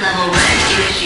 level red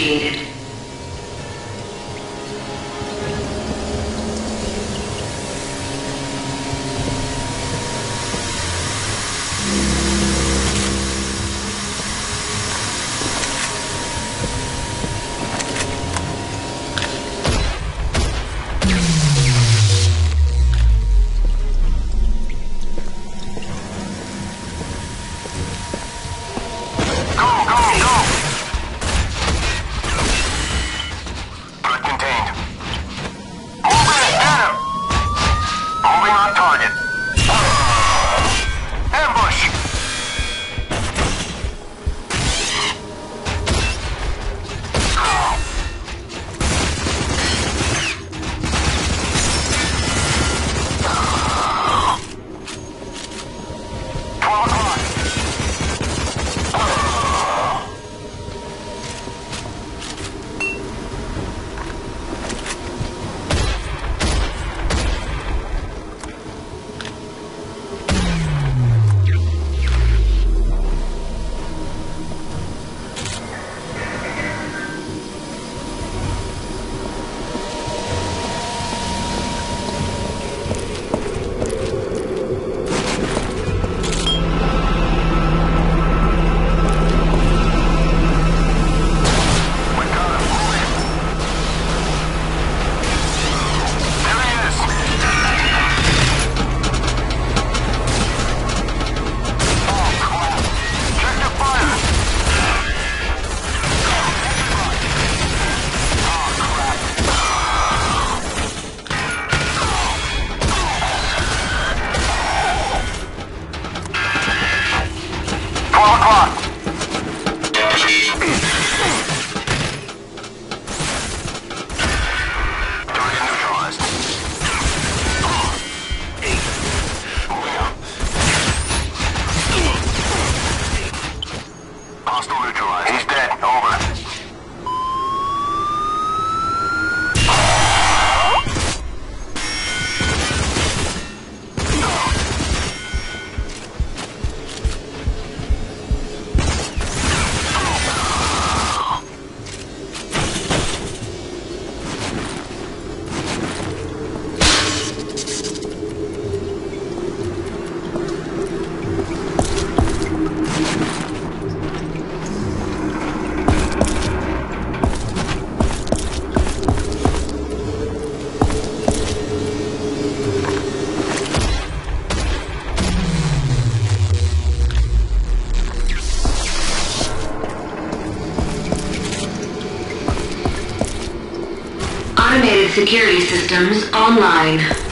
security systems online.